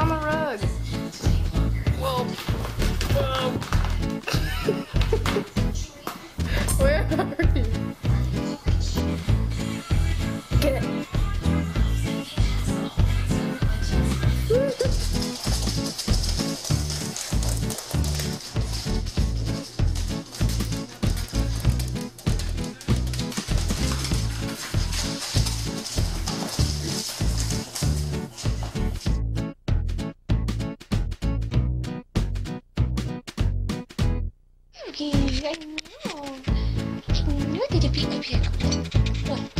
On the rug. Whoa. Whoa. I know. I knew they'd up here. What?